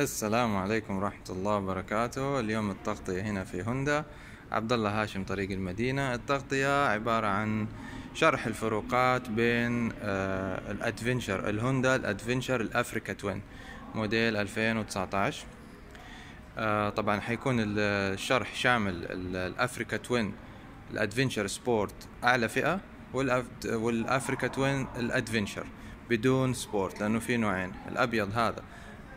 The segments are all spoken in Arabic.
السلام عليكم ورحمة الله وبركاته. اليوم التغطية هنا في هوندا عبد الله هاشم طريق المدينة. التغطية عبارة عن شرح الفروقات بين آه، ال Adventure الهوندا ال Adventure ال Africa Twin موديل 2019 آه، طبعا حيكون الشرح شامل ال- ال Africa Twin ال Adventure Sport أعلى فئة وال Africa Twin ال Adventure بدون Sport لأنه في نوعين الأبيض هذا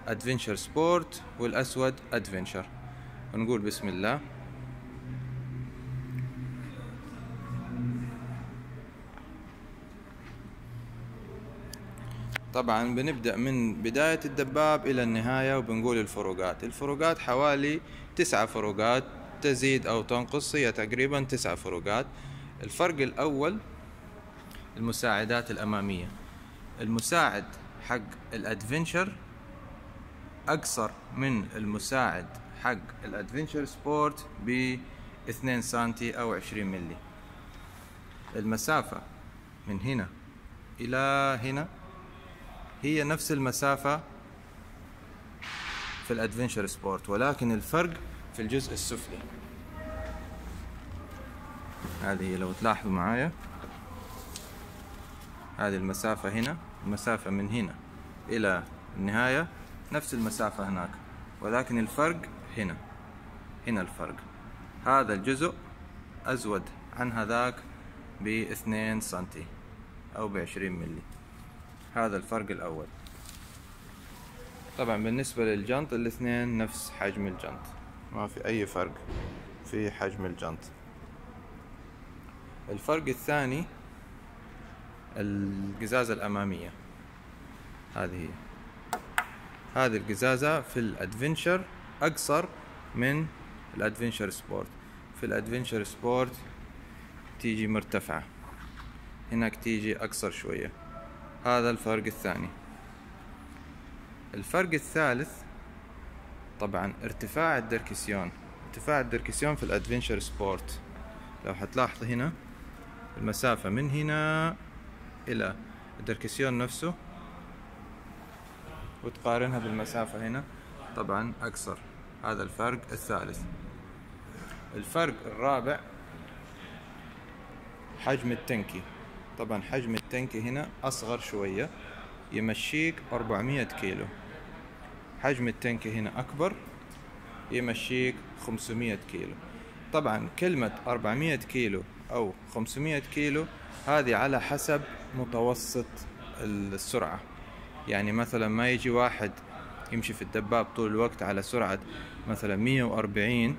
Adventure Sport والأسود Adventure ونقول بسم الله. طبعا بنبدأ من بداية الدباب إلى النهاية وبنقول الفروقات. الفروقات حوالي تسعة فروقات تزيد أو تنقص هي تقريبا تسعة فروقات. الفرق الأول المساعدات الأمامية. المساعد حق ال Adventure أقصر من المساعد حق ال Adventure Sport ب 2 سنتي أو 20 ملي المسافة من هنا إلى هنا هي نفس المسافة في ال Adventure Sport ولكن الفرق في الجزء السفلي. هذه لو تلاحظوا معايا. هذه المسافة هنا المسافة من هنا إلى النهاية. نفس المسافة هناك. ولكن الفرق هنا. هنا الفرق. هذا الجزء أزود عن هذاك باثنين سنتي أو بعشرين ملي هذا الفرق الأول. طبعا بالنسبة للجنط الاثنين نفس حجم الجنط. ما في أي فرق في حجم الجنط. الفرق الثاني القزازة الأمامية. هذه هي. هذه القزازة في ال Adventure أقصر من ال Adventure Sport. في ال Adventure Sport تيجي مرتفعة. هناك تيجي أقصر شوية. هذا الفرق الثاني. الفرق الثالث طبعا ارتفاع الدركسيون. ارتفاع الدركسيون في ال Adventure Sport. لو حتلاحظ هنا المسافة من هنا إلى الدركسيون نفسه وتقارنها بالمسافة هنا. طبعا أقصر هذا الفرق الثالث. الفرق الرابع حجم التنكي. طبعا حجم التنكي هنا أصغر شوية. يمشيك 400 كيلو. حجم التنكي هنا أكبر. يمشيك 500 كيلو. طبعا كلمة 400 كيلو أو 500 كيلو هذه على حسب متوسط السرعة. يعني مثلا ما يجي واحد يمشي في الدباب طول الوقت على سرعة مثلا 140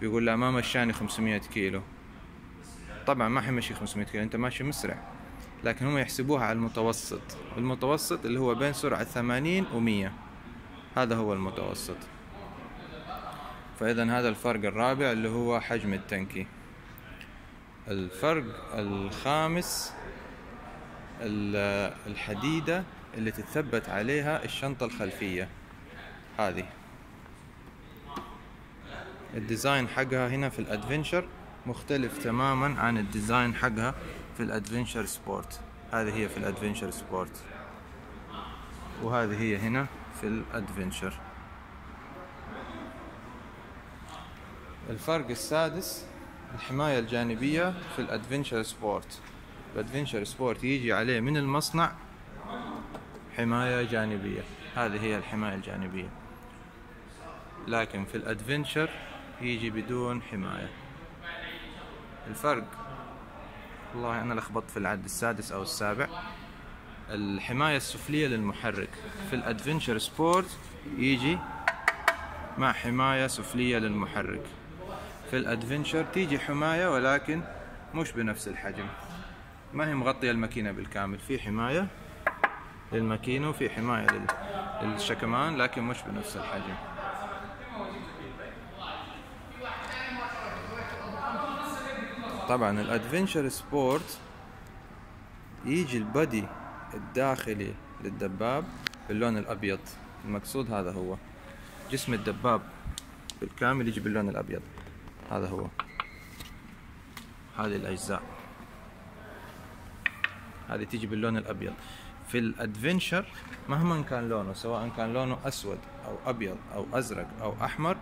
بيقول لا ما مشاني 500 كيلو. طبعا ما حيمشي 500 كيلو أنت ماشي مسرع. لكن هم يحسبوها على المتوسط. المتوسط اللي هو بين سرعة 80 و 100 هذا هو المتوسط. فإذا هذا الفرق الرابع اللي هو حجم التنكي. الفرق الخامس ال- الحديدة اللي تتثبت عليها الشنطة الخلفية. هذه. ال design حقها هنا في ال Adventure مختلف تماما عن ال design حقها في ال Adventure Sport. هذه هي في ال Adventure Sport. وهذه هي هنا في ال Adventure. الفرق السادس الحماية الجانبية في ال Adventure Sport. ال Adventure Sport يجي عليه من المصنع حماية جانبية. هذه هي الحماية الجانبية. لكن في الأدفنشر يجي بدون حماية. الفرق والله أنا لخبطت في العد السادس أو السابع. الحماية السفلية للمحرك. في الأدفنشر سبورت يجي مع حماية سفلية للمحرك. في الأدفنشر تيجي حماية ولكن مش بنفس الحجم. ما هي مغطية الماكينة بالكامل. في حماية للماكينة وفي حماية لل- للشكمان لكن مش بنفس الحجم. طبعا الأدفنشر سبورت يجي البدي الداخلي للدباب باللون الأبيض. المقصود هذا هو. جسم الدباب بالكامل يجي باللون الأبيض. هذا هو. هذه الأجزاء. هذه تيجي باللون الأبيض. في الادفنشر مهما كان لونه سواء كان لونه أسود أو أبيض أو أزرق أو أحمر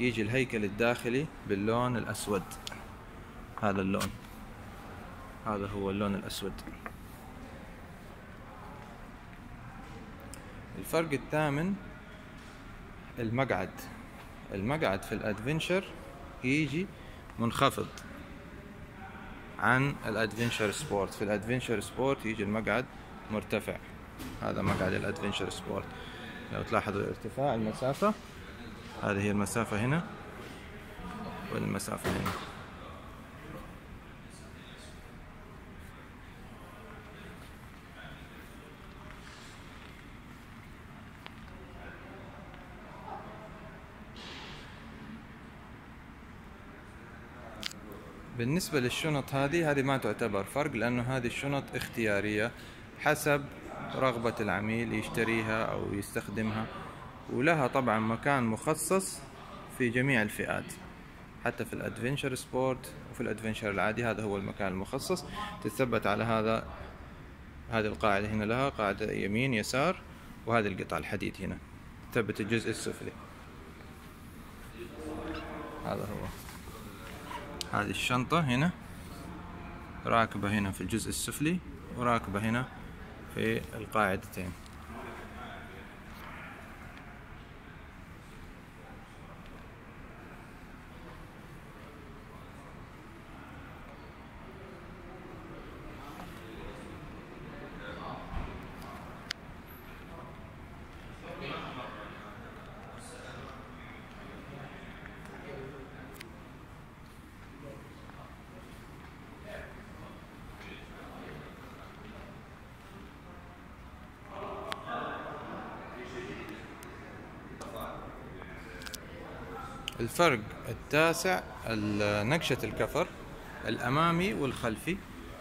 يجي الهيكل الداخلي باللون الأسود. هذا اللون. هذا هو اللون الأسود. الفرق الثامن المقعد. المقعد في ال Adventure يجي منخفض عن ال Adventure Sport في ال Adventure Sport يجي المقعد مرتفع. هذا مقعد ال Adventure Sport. لو تلاحظوا ارتفاع المسافة هذه هي المسافة هنا والمسافة هنا. بالنسبة للشنط هذه هذه ما تعتبر فرق لأنه هذه الشنط اختيارية. حسب رغبة العميل يشتريها أو يستخدمها. ولها طبعا مكان مخصص في جميع الفئات حتى في الأدفنشر سبورت وفي الأدفنشر العادي. هذا هو المكان المخصص. تثبت على هذا هذه القاعدة هنا لها قاعدة يمين يسار وهذه القطعة الحديد هنا. تثبت الجزء السفلي. هذا هو. هذه الشنطة هنا راكبة هنا في الجزء السفلي وراكبة هنا في القاعدتين. الفرق التاسع نقشة الكفر الأمامي والخلفي.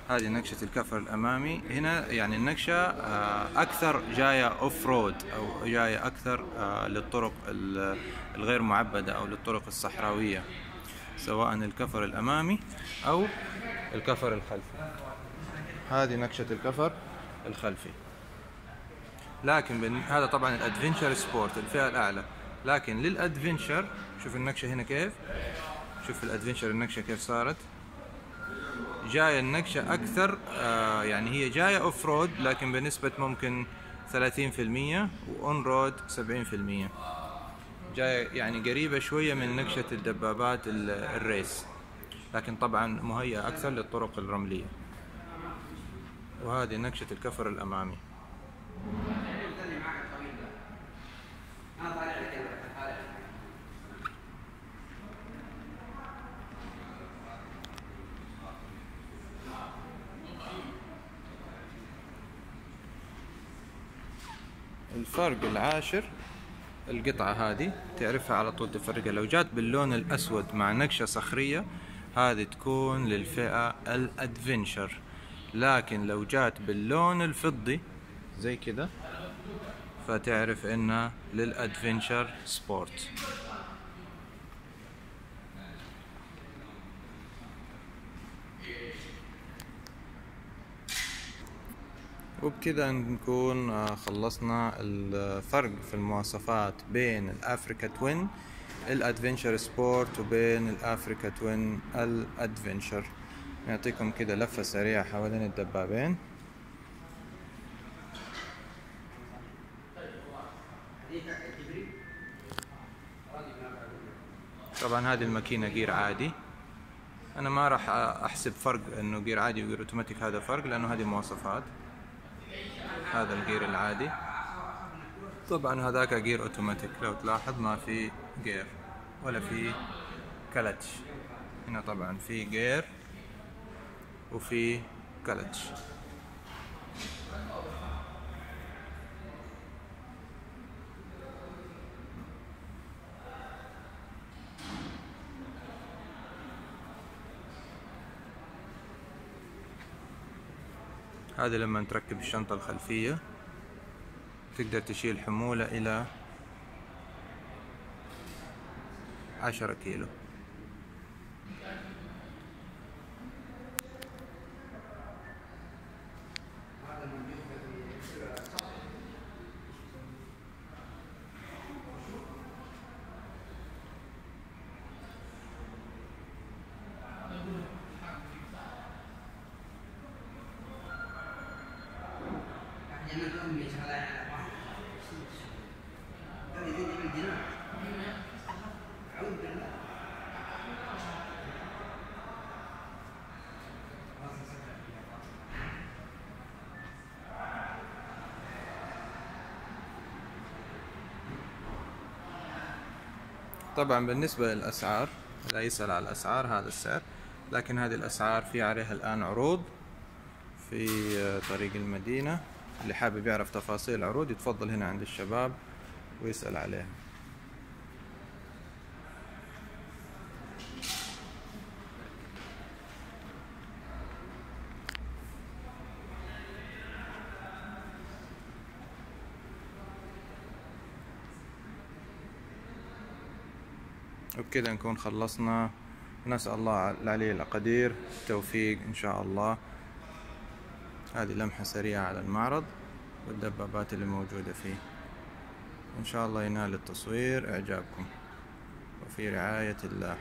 هذه نقشة الكفر الأمامي. هنا يعني النقشة آه، أكثر جاية off road أو جاية أكثر آه، للطرق الغير معبدة أو للطرق الصحراوية سواء الكفر الأمامي أو الكفر الخلفي. هذه نقشة الكفر الخلفي. لكن هذا طبعا ال Adventure Sport الفئة الأعلى. لكن للأدفنشر شوف النقشة هنا كيف. شوف الأدفنشر النقشة كيف صارت. جاية النقشة أكثر آه يعني هي جاية أوف رود لكن بنسبة ممكن ثلاثين في المية وأون رود سبعين في المية. جاية يعني قريبة شوية من نقشة الدبابات الريس. لكن طبعا مهيئة أكثر للطرق الرملية. وهذه نقشة الكفر الأمامي. الفرق العاشر القطعة هذه. تعرفها على طول تفرقها. لو جات باللون الأسود مع نقشة صخرية هذه تكون للفئة الأدفنشر. لكن لو جات باللون الفضي زي كده فتعرف إنها للأدفنشر سبورت. وبكذا نكون آه، خلصنا الفرق في المواصفات بين ال Africa Twin ال Adventure Sport وبين ال Africa Twin ال Adventure. نعطيكم كده لفة سريعة حوالين الدبابين. طبعا هذه الماكينة gear عادي. أنا ما راح أحسب فرق إنه gear عادي و gear automatic هذا فرق لأنه هذه مواصفات. هذا ال gear العادي. طبعا هذاك gear automatic. لو تلاحظ ما في gear ولا في كلتش. هنا طبعا في gear وفي كلتش. هذا لما تركب الشنطة الخلفية تقدر تشيل حمولة إلى عشرة كيلو. طبعا بالنسبة للأسعار لا يسأل على الأسعار هذا السعر لكن هذه الأسعار في عليها الآن عروض في طريق المدينة. اللي حابب يعرف تفاصيل العروض يتفضل هنا عند الشباب ويسأل عليها. وبكذا نكون خلصنا. نسأل الله العلي القدير التوفيق إن شاء الله. هذه لمحة سريعة على المعرض والدبابات اللي موجودة فيه. إن شاء الله ينال التصوير. إعجابكم. وفي رعاية الله.